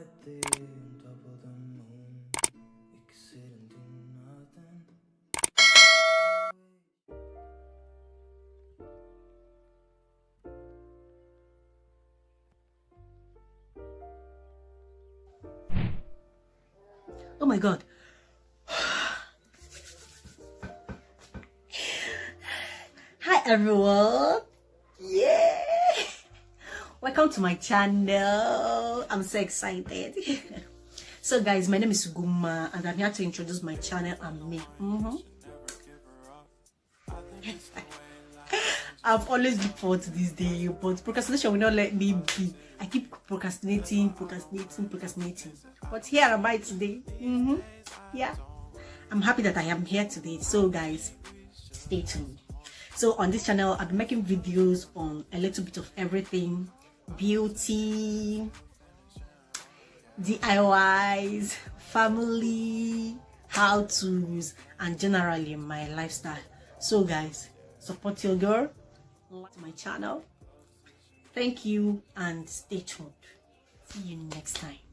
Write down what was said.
Do nothing. Oh my god. Hi everyone. Yeah. Welcome to my channel. I'm so excited. so guys, my name is Ugonma and I'm here to introduce my channel and me. Mhm. I've always looked forward to this day, but procrastination will not let me be. I keep procrastinating, procrastinating, procrastinating. But here am I today. hmm Yeah. I'm happy that I am here today. So guys, stay tuned. So on this channel, I'll be making videos on a little bit of everything. Beauty, DIYs, family, how-tos, and generally my lifestyle. So guys, support your girl like my channel. Thank you and stay tuned. See you next time